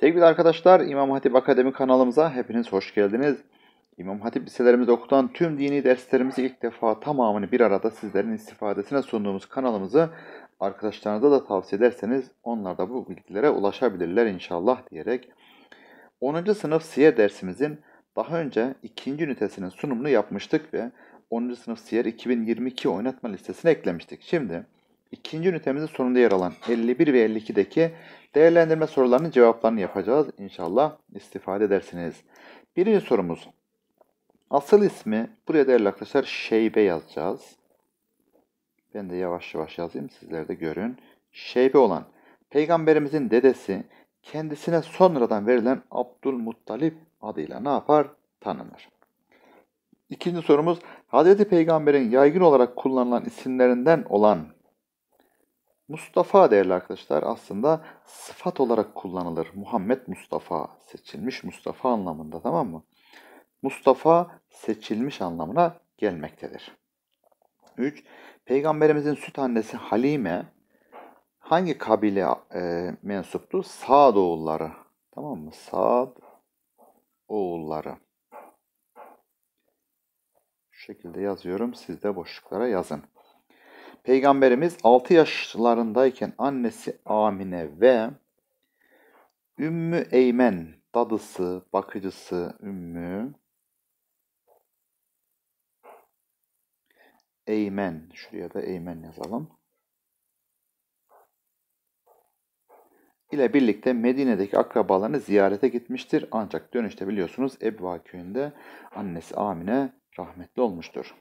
Sevgili arkadaşlar, İmam Hatip Akademi kanalımıza hepiniz hoş geldiniz. İmam Hatip liselerimizde okutan tüm dini derslerimizi ilk defa tamamını bir arada sizlerin istifadesine sunduğumuz kanalımızı arkadaşlarınıza da tavsiye ederseniz onlar da bu bilgilere ulaşabilirler inşallah diyerek 10. sınıf siyer dersimizin daha önce ikinci ünitesinin sunumunu yapmıştık ve 10. sınıf siyer 2022 oynatma listesine eklemiştik. Şimdi ikinci ünitemizin sonunda yer alan 51 ve 52'deki değerlendirme sorularının cevaplarını yapacağız. İnşallah istifade edersiniz. Birinci sorumuz. Asıl ismi buraya değerli arkadaşlar Şeybe yazacağız. Ben de yavaş yavaş yazayım sizler de görün. Şeybe olan peygamberimizin dedesi kendisine sonradan verilen Abdülmuttalip adıyla ne yapar? Tanınır. İkinci sorumuz Hz. Peygamber'in yaygın olarak kullanılan isimlerinden olan Mustafa değerli arkadaşlar aslında sıfat olarak kullanılır. Muhammed Mustafa seçilmiş Mustafa anlamında tamam mı? Mustafa seçilmiş anlamına gelmektedir. 3. Peygamberimizin süt annesi Halime hangi kabile e, mensuptu? Sa'd oğulları. Tamam mı? Sa'd oğulları. Şu şekilde yazıyorum. Siz de boşluklara yazın. Peygamberimiz 6 yaşlarındayken annesi Amine ve Ümmü Eymen dadısı, bakıcısı Ümmü Eymen, şuraya da Eymen yazalım. ile birlikte Medine'deki akrabalarını ziyarete gitmiştir. Ancak dönüşte biliyorsunuz Ebva köyünde annesi Amine rahmetli olmuştur.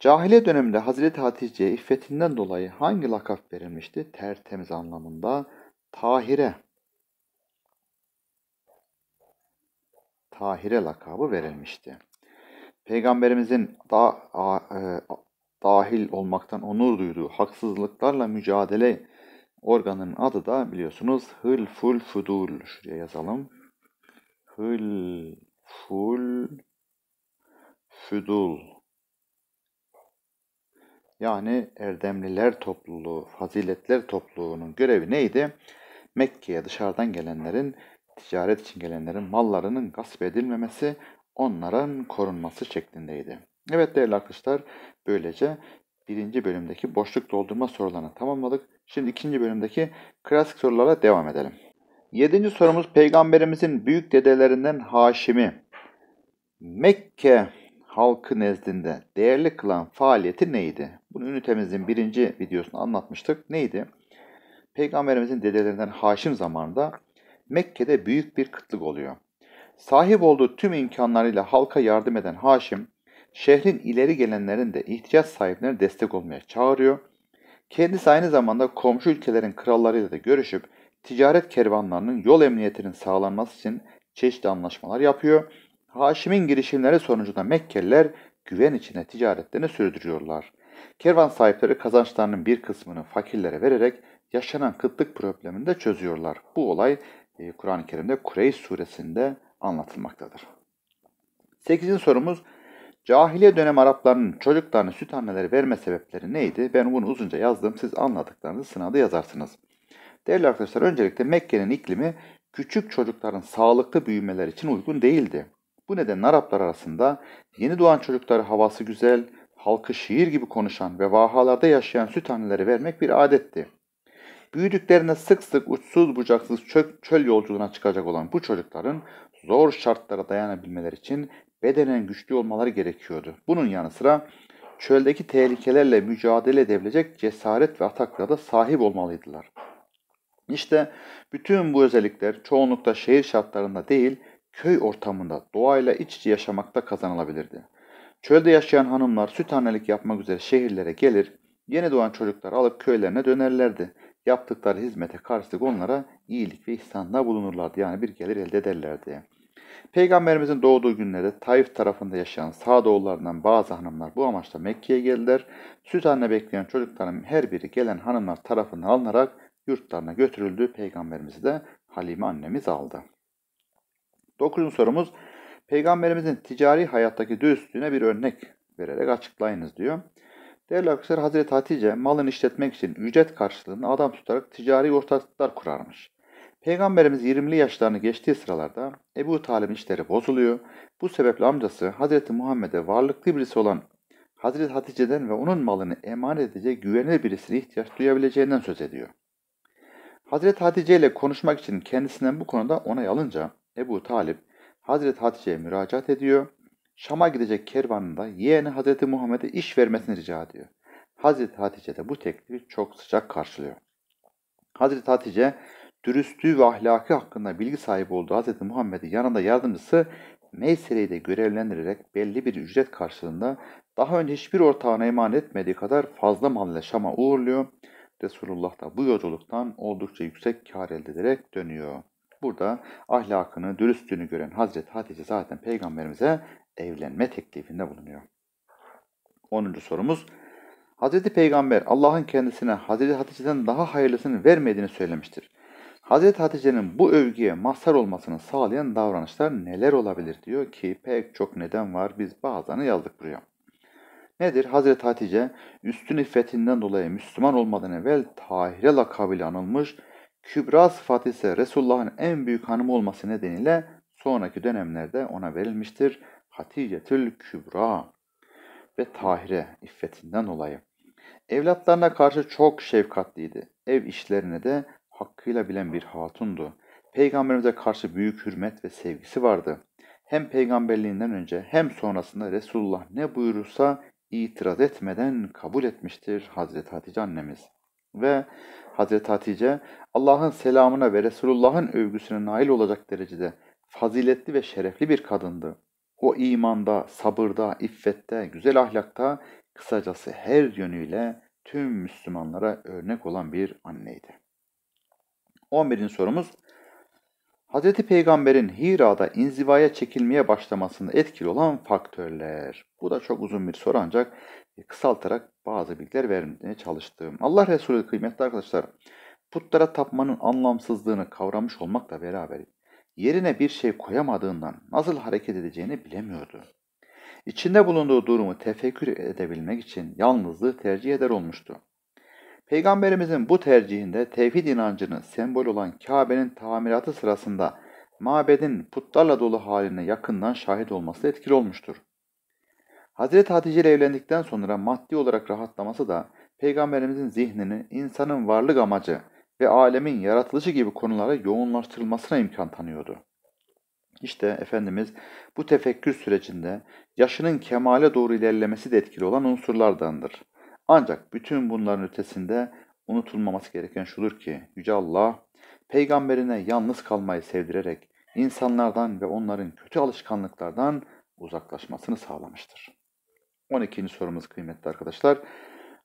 Cahiliye döneminde Hazreti Hatice'ye iffetinden dolayı hangi lakap verilmişti? Tertemiz anlamında Tahire. Tahire lakabı verilmişti. Peygamberimizin da, a, e, dahil olmaktan onur duyduğu haksızlıklarla mücadele organının adı da biliyorsunuz Hılful Fudul. Şuraya yazalım. Hılful Fudul. Yani Erdemliler topluluğu, faziletler topluluğunun görevi neydi? Mekke'ye dışarıdan gelenlerin, ticaret için gelenlerin mallarının gasp edilmemesi, onların korunması şeklindeydi. Evet değerli arkadaşlar, böylece birinci bölümdeki boşluk doldurma sorularını tamamladık. Şimdi ikinci bölümdeki klasik sorulara devam edelim. Yedinci sorumuz Peygamberimizin büyük dedelerinden Haşim'i Mekke halkı nezdinde değerli kılan faaliyeti neydi? Bunu ünitemizin birinci videosunu anlatmıştık. Neydi? Peygamberimizin dedelerinden Haşim zamanında Mekke'de büyük bir kıtlık oluyor. Sahip olduğu tüm imkanlarıyla halka yardım eden Haşim, şehrin ileri gelenlerin de ihtiyaç sahiplerine destek olmaya çağırıyor. Kendisi aynı zamanda komşu ülkelerin krallarıyla da görüşüp ticaret kervanlarının yol emniyetinin sağlanması için çeşitli anlaşmalar yapıyor Haşim'in girişimleri sonucunda Mekkeliler güven içine ticaretlerini sürdürüyorlar. Kervan sahipleri kazançlarının bir kısmını fakirlere vererek yaşanan kıtlık problemini de çözüyorlar. Bu olay e, Kur'an-ı Kerim'de Kureyş suresinde anlatılmaktadır. 8. sorumuz Cahiliye dönem Araplarının çocuklarını süt anneleri verme sebepleri neydi? Ben bunu uzunca yazdım. Siz anladıklarınızı sınavda yazarsınız. Değerli arkadaşlar öncelikle Mekke'nin iklimi küçük çocukların sağlıklı büyümeleri için uygun değildi. Bu nedenle Araplar arasında yeni doğan çocukları havası güzel, halkı şiir gibi konuşan ve vahalarda yaşayan süt anneleri vermek bir adetti. Büyüdüklerinde sık sık uçsuz bucaksız çöl, çöl yolculuğuna çıkacak olan bu çocukların zor şartlara dayanabilmeleri için bedenen güçlü olmaları gerekiyordu. Bunun yanı sıra çöldeki tehlikelerle mücadele edebilecek cesaret ve ataklara da sahip olmalıydılar. İşte bütün bu özellikler çoğunlukla şehir şartlarında değil, köy ortamında doğayla iç içe yaşamakta kazanılabilirdi. Çölde yaşayan hanımlar süt annelik yapmak üzere şehirlere gelir, yeni doğan çocukları alıp köylerine dönerlerdi. Yaptıkları hizmete karşılık onlara iyilik ve ihsanda bulunurlardı. Yani bir gelir elde ederlerdi. Peygamberimizin doğduğu günlerde Taif tarafında yaşayan Sağdoğullarından bazı hanımlar bu amaçla Mekke'ye geldiler. Süt anne bekleyen çocukların her biri gelen hanımlar tarafından alınarak yurtlarına götürüldü. Peygamberimizi de Halime annemiz aldı. Dokuzuncu sorumuz Peygamberimizin ticari hayattaki dürüstlüğüne bir örnek vererek açıklayınız diyor. Değerli arkadaşlar Hazreti Hatice malını işletmek için ücret karşılığında adam tutarak ticari ortaklıklar kurarmış. Peygamberimiz 20'li yaşlarını geçtiği sıralarda Ebu Talib'in işleri bozuluyor. Bu sebeple amcası Hazreti Muhammed'e varlıklı birisi olan Hazreti Hatice'den ve onun malını emanet edecek güvenilir birisine ihtiyaç duyabileceğinden söz ediyor. Hazreti Hatice ile konuşmak için kendisinden bu konuda onay alınca Ebu Talip Hazreti Hatice'ye müracaat ediyor. Şam'a gidecek kervanında yeğeni Hazreti Muhammed'e iş vermesini rica ediyor. Hazreti Hatice de bu teklifi çok sıcak karşılıyor. Hazreti Hatice dürüstlüğü ve ahlakı hakkında bilgi sahibi olduğu Hazreti Muhammed'in yanında yardımcısı Meysere'yi de görevlendirerek belli bir ücret karşılığında daha önce hiçbir ortağına emanet etmediği kadar fazla mal ile Şam'a uğurluyor. Resulullah da bu yolculuktan oldukça yüksek kar elde ederek dönüyor. Burada ahlakını, dürüstlüğünü gören Hazreti Hatice zaten peygamberimize evlenme teklifinde bulunuyor. 10. sorumuz Hazreti Peygamber Allah'ın kendisine Hazreti Hatice'den daha hayırlısını vermediğini söylemiştir. Hazreti Hatice'nin bu övgüye mazhar olmasını sağlayan davranışlar neler olabilir diyor ki pek çok neden var biz bazılarını yazdık buraya. Nedir? Hazreti Hatice üstün iffetinden dolayı Müslüman olmadan evvel Tahire lakabıyla anılmış, Kübra sıfatı ise Resulullah'ın en büyük hanımı olması nedeniyle sonraki dönemlerde ona verilmiştir. Haticetül Kübra ve Tahire iffetinden dolayı. Evlatlarına karşı çok şefkatliydi. Ev işlerine de hakkıyla bilen bir hatundu. Peygamberimize karşı büyük hürmet ve sevgisi vardı. Hem peygamberliğinden önce hem sonrasında Resulullah ne buyurursa itiraz etmeden kabul etmiştir Hazreti Hatice annemiz. Ve Hazreti Hatice Allah'ın selamına ve Resulullah'ın övgüsüne nail olacak derecede faziletli ve şerefli bir kadındı. O imanda, sabırda, iffette, güzel ahlakta, kısacası her yönüyle tüm Müslümanlara örnek olan bir anneydi. 11. sorumuz Hz. Peygamber'in Hira'da inzivaya çekilmeye başlamasında etkili olan faktörler. Bu da çok uzun bir soru ancak kısaltarak bazı bilgiler vermeye çalıştım. Allah Resulü kıymetli arkadaşlar putlara tapmanın anlamsızlığını kavramış olmakla beraber yerine bir şey koyamadığından nasıl hareket edeceğini bilemiyordu. İçinde bulunduğu durumu tefekkür edebilmek için yalnızlığı tercih eder olmuştu. Peygamberimizin bu tercihinde tevhid inancını sembol olan Kabe'nin tamiratı sırasında mabedin putlarla dolu haline yakından şahit olması etkili olmuştur. Hazreti Hatice ile evlendikten sonra maddi olarak rahatlaması da Peygamberimizin zihnini insanın varlık amacı ve alemin yaratılışı gibi konulara yoğunlaştırılmasına imkan tanıyordu. İşte Efendimiz bu tefekkür sürecinde yaşının kemale doğru ilerlemesi de etkili olan unsurlardandır. Ancak bütün bunların ötesinde unutulmaması gereken şudur ki Yüce Allah peygamberine yalnız kalmayı sevdirerek insanlardan ve onların kötü alışkanlıklardan uzaklaşmasını sağlamıştır. 12. sorumuz kıymetli arkadaşlar.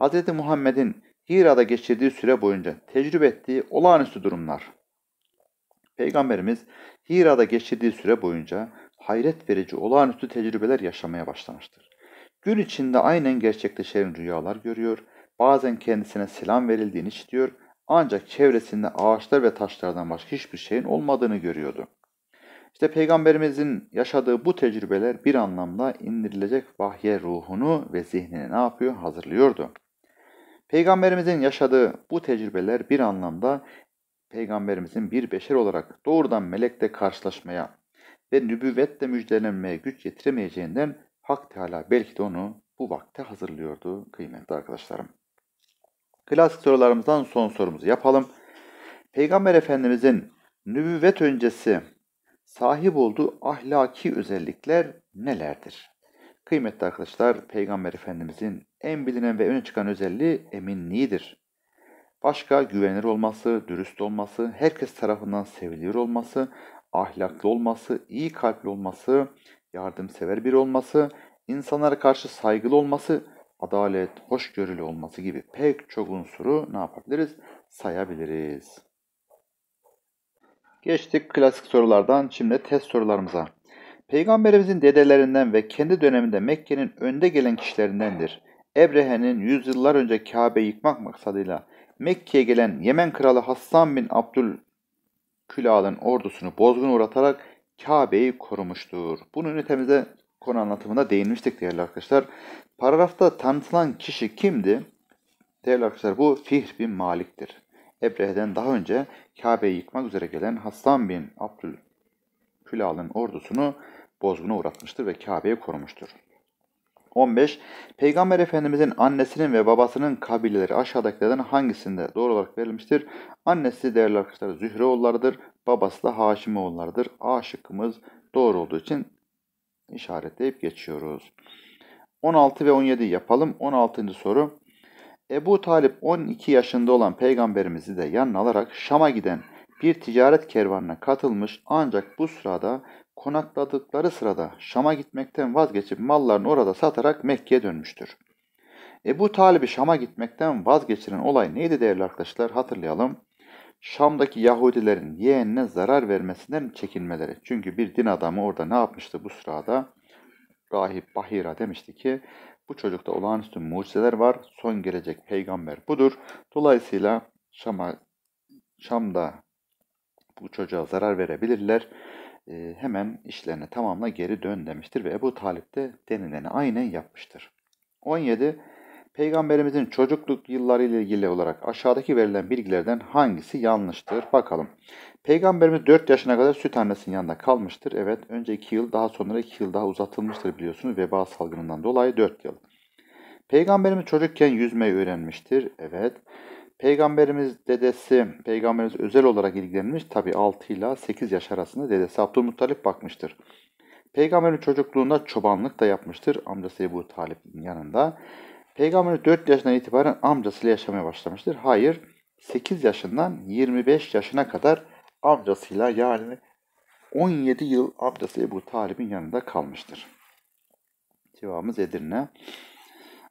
Hz. Muhammed'in Hira'da geçirdiği süre boyunca tecrübe ettiği olağanüstü durumlar. Peygamberimiz Hira'da geçirdiği süre boyunca hayret verici olağanüstü tecrübeler yaşamaya başlamıştır. Gün içinde aynen gerçekleşen rüyalar görüyor, bazen kendisine selam verildiğini işitiyor ancak çevresinde ağaçlar ve taşlardan başka hiçbir şeyin olmadığını görüyordu. İşte Peygamberimizin yaşadığı bu tecrübeler bir anlamda indirilecek vahye ruhunu ve zihnini ne yapıyor? Hazırlıyordu. Peygamberimizin yaşadığı bu tecrübeler bir anlamda Peygamberimizin bir beşer olarak doğrudan melekle karşılaşmaya ve nübüvvetle müjdelenmeye güç yetiremeyeceğinden Hak Teala belki de onu bu vakte hazırlıyordu kıymetli arkadaşlarım. Klasik sorularımızdan son sorumuzu yapalım. Peygamber Efendimizin nübüvvet öncesi sahip olduğu ahlaki özellikler nelerdir? Kıymetli arkadaşlar, Peygamber Efendimizin en bilinen ve öne çıkan özelliği eminliğidir. Başka güvenilir olması, dürüst olması, herkes tarafından seviliyor olması, ahlaklı olması, iyi kalpli olması, yardımsever bir olması, insanlara karşı saygılı olması, adalet, hoşgörülü olması gibi pek çok unsuru ne yapabiliriz? Sayabiliriz. Geçtik klasik sorulardan şimdi test sorularımıza. Peygamberimizin dedelerinden ve kendi döneminde Mekke'nin önde gelen kişilerindendir. Ebrehe'nin yüzyıllar önce Kabe'yi yıkmak maksadıyla Mekke'ye gelen Yemen kralı Hassan bin Abdülkülal'ın ordusunu bozgun uğratarak Kabe'yi korumuştur. Bunu ünitemizde konu anlatımında değinmiştik değerli arkadaşlar. Paragrafta tanıtılan kişi kimdi? Değerli arkadaşlar bu Fihr bin Malik'tir. Ebrehe'den daha önce Kabe'yi yıkmak üzere gelen Hasan bin Abdülkülal'ın ordusunu bozguna uğratmıştır ve Kabe'yi korumuştur. 15. Peygamber Efendimizin annesinin ve babasının kabileleri aşağıdakilerden hangisinde doğru olarak verilmiştir? Annesi değerli arkadaşlar Zühreoğullarıdır. Babası da Haşimoğullarıdır. A şıkkımız doğru olduğu için işaretleyip geçiyoruz. 16 ve 17 yapalım. 16. soru. Ebu Talip 12 yaşında olan peygamberimizi de yanına alarak Şam'a giden bir ticaret kervanına katılmış ancak bu sırada konakladıkları sırada Şam'a gitmekten vazgeçip mallarını orada satarak Mekke'ye dönmüştür. Ebu Talib'i Şam'a gitmekten vazgeçiren olay neydi değerli arkadaşlar hatırlayalım. Şam'daki Yahudilerin yeğenine zarar vermesinden çekinmeleri. Çünkü bir din adamı orada ne yapmıştı bu sırada? Rahip Bahira demişti ki bu çocukta olağanüstü mucizeler var. Son gelecek peygamber budur. Dolayısıyla Şam'a Şam'da bu çocuğa zarar verebilirler. E, hemen işlerini tamamla geri dön demiştir ve Ebu Talip de denileni aynen yapmıştır. 17. Peygamberimizin çocukluk yılları ile ilgili olarak aşağıdaki verilen bilgilerden hangisi yanlıştır? Bakalım. Peygamberimiz 4 yaşına kadar süt annesinin yanında kalmıştır. Evet önce 2 yıl daha sonra 2 yıl daha uzatılmıştır biliyorsunuz veba salgınından dolayı 4 yıl. Peygamberimiz çocukken yüzmeyi öğrenmiştir. Evet. Peygamberimiz dedesi, peygamberimiz özel olarak ilgilenmiş. Tabi 6 ile 8 yaş arasında dedesi Abdülmuttalip bakmıştır. Peygamberin çocukluğunda çobanlık da yapmıştır amcası Ebu Talip'in yanında. Peygamber 4 yaşından itibaren amcasıyla yaşamaya başlamıştır. Hayır, 8 yaşından 25 yaşına kadar amcasıyla yani 17 yıl amcası Ebu Talib'in yanında kalmıştır. Cevabımız Edirne.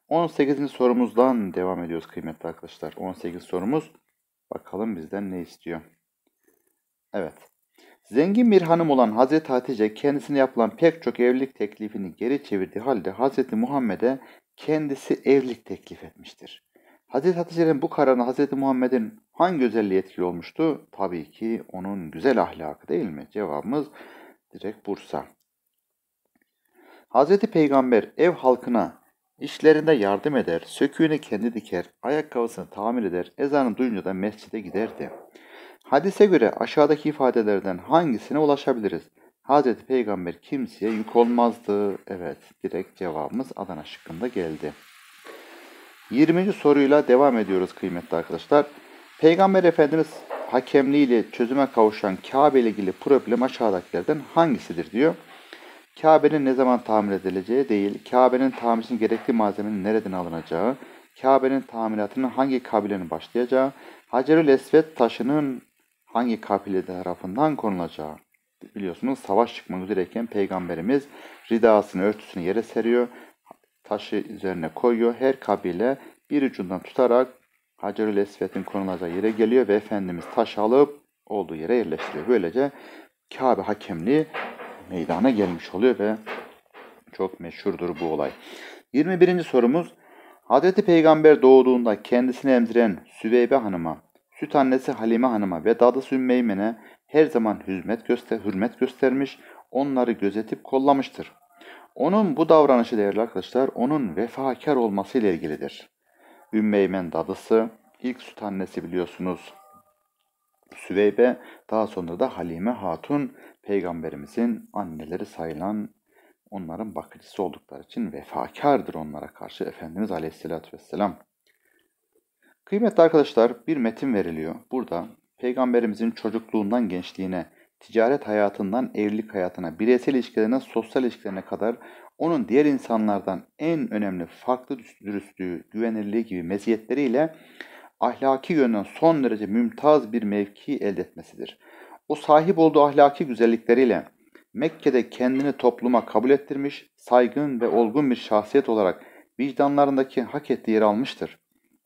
18. sorumuzdan devam ediyoruz kıymetli arkadaşlar. 18 sorumuz. Bakalım bizden ne istiyor. Evet. Zengin bir hanım olan Hazreti Hatice kendisine yapılan pek çok evlilik teklifini geri çevirdiği halde Hazreti Muhammed'e kendisi evlilik teklif etmiştir. Hazreti Hatice'nin bu kararına Hazreti Muhammed'in hangi özelliği etkili olmuştu? Tabii ki onun güzel ahlakı değil mi? Cevabımız direkt Bursa. Hazreti Peygamber ev halkına işlerinde yardım eder, söküğünü kendi diker, ayakkabısını tamir eder, ezanı duyunca da mescide giderdi. Hadise göre aşağıdaki ifadelerden hangisine ulaşabiliriz? Hazreti Peygamber kimseye yük olmazdı. Evet, direkt cevabımız Adana şıkkında geldi. 20. soruyla devam ediyoruz kıymetli arkadaşlar. Peygamber Efendimiz hakemliğiyle çözüme kavuşan Kabe ile ilgili problem aşağıdakilerden hangisidir diyor. Kabe'nin ne zaman tamir edileceği değil, Kabe'nin tamir için gerekli malzemenin nereden alınacağı, Kabe'nin tamiratının hangi kabilenin başlayacağı, Hacerül Esved taşının hangi kabile tarafından konulacağı. Biliyorsunuz savaş çıkmak üzereyken Peygamberimiz ridasını, örtüsünü yere seriyor, taşı üzerine koyuyor. Her kabile bir ucundan tutarak Hacerül Esved'in konulacağı yere geliyor ve Efendimiz taş alıp olduğu yere yerleştiriyor. Böylece Kabe hakemliği meydana gelmiş oluyor ve çok meşhurdur bu olay. 21. sorumuz Hz. Peygamber doğduğunda kendisini emziren Süveybe Hanım'a, süt annesi Halime Hanım'a ve dadısı Ümmeymen'e her zaman hürmet, göster hürmet göstermiş, onları gözetip kollamıştır. Onun bu davranışı değerli arkadaşlar, onun vefakar olması ile ilgilidir. Ümmeymen dadısı, ilk süt annesi biliyorsunuz Süveybe, daha sonra da Halime Hatun peygamberimizin anneleri sayılan onların bakıcısı oldukları için vefakardır onlara karşı Efendimiz Aleyhisselatü Vesselam. Kıymetli arkadaşlar bir metin veriliyor. Burada peygamberimizin çocukluğundan gençliğine, ticaret hayatından evlilik hayatına, bireysel ilişkilerine, sosyal ilişkilerine kadar onun diğer insanlardan en önemli farklı dürüstlüğü, güvenilirliği gibi meziyetleriyle ahlaki yönden son derece mümtaz bir mevki elde etmesidir. O sahip olduğu ahlaki güzellikleriyle Mekke'de kendini topluma kabul ettirmiş, saygın ve olgun bir şahsiyet olarak vicdanlarındaki hak ettiği yeri almıştır.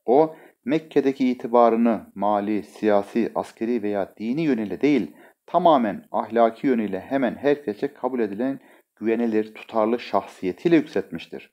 O, Mekke'deki itibarını mali, siyasi, askeri veya dini yönüyle değil, tamamen ahlaki yönüyle hemen herkese kabul edilen güvenilir, tutarlı şahsiyetiyle yükseltmiştir.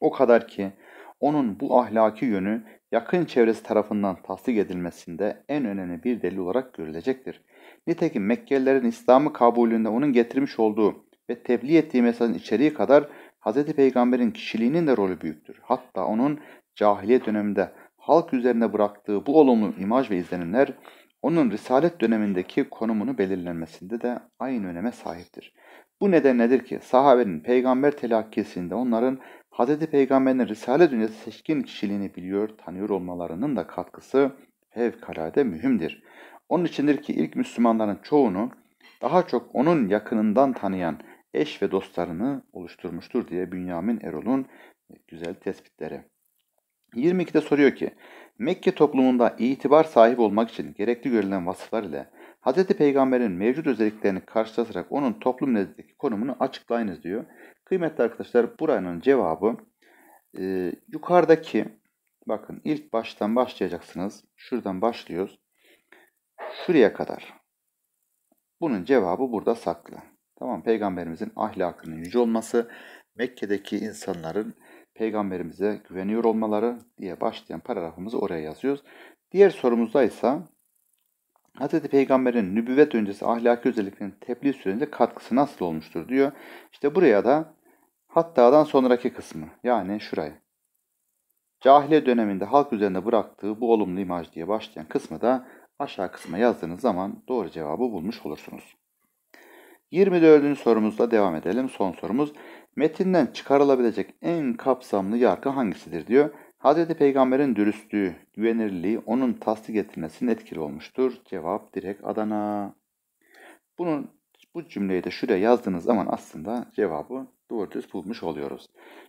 O kadar ki onun bu ahlaki yönü yakın çevresi tarafından tasdik edilmesinde en önemli bir delil olarak görülecektir. Nitekim Mekkelilerin İslam'ı kabulünde onun getirmiş olduğu ve tebliğ ettiği mesajın içeriği kadar Hz. Peygamber'in kişiliğinin de rolü büyüktür. Hatta onun cahiliye döneminde halk üzerine bıraktığı bu olumlu imaj ve izlenimler onun Risalet dönemindeki konumunu belirlenmesinde de aynı öneme sahiptir. Bu neden nedir ki sahabenin peygamber telakkisinde onların Hz. Peygamber'in Risale dünyası seçkin kişiliğini biliyor, tanıyor olmalarının da katkısı fevkalade mühimdir. Onun içindir ki ilk Müslümanların çoğunu daha çok onun yakınından tanıyan eş ve dostlarını oluşturmuştur diye Bünyamin Erol'un güzel tespitleri. 22'de soruyor ki Mekke toplumunda itibar sahibi olmak için gerekli görülen vasıflar ile Hz. Peygamber'in mevcut özelliklerini karşılaştırarak onun toplum nezdindeki konumunu açıklayınız diyor. Kıymetli arkadaşlar buranın cevabı e, yukarıdaki bakın ilk baştan başlayacaksınız. Şuradan başlıyoruz. Şuraya kadar. Bunun cevabı burada saklı. Tamam Peygamberimizin ahlakının yüce olması, Mekke'deki insanların peygamberimize güveniyor olmaları diye başlayan paragrafımızı oraya yazıyoruz. Diğer sorumuzda ise Hz. Peygamber'in nübüvvet öncesi ahlaki özelliklerin tebliğ sürecinde katkısı nasıl olmuştur diyor. İşte buraya da hattadan sonraki kısmı yani şuraya. Cahiliye döneminde halk üzerinde bıraktığı bu olumlu imaj diye başlayan kısmı da aşağı kısma yazdığınız zaman doğru cevabı bulmuş olursunuz. 24. sorumuzla devam edelim. Son sorumuz. Metinden çıkarılabilecek en kapsamlı yargı hangisidir diyor. Hz. Peygamber'in dürüstlüğü, güvenirliği onun tasdik etmesinin etkili olmuştur. Cevap direkt Adana. Bunun bu cümleyi de şuraya yazdığınız zaman aslında cevabı doğru düz bulmuş oluyoruz.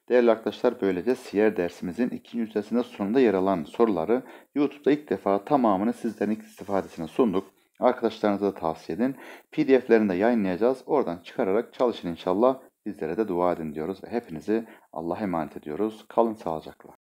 Değerli arkadaşlar böylece siyer dersimizin ikinci ünitesinde sonunda yer alan soruları YouTube'da ilk defa tamamını sizlerin istifadesine sunduk. Arkadaşlarınıza da tavsiye edin. PDF'lerini de yayınlayacağız. Oradan çıkararak çalışın inşallah. Bizlere de dua edin diyoruz ve hepinizi Allah'a emanet ediyoruz. Kalın sağlıcakla.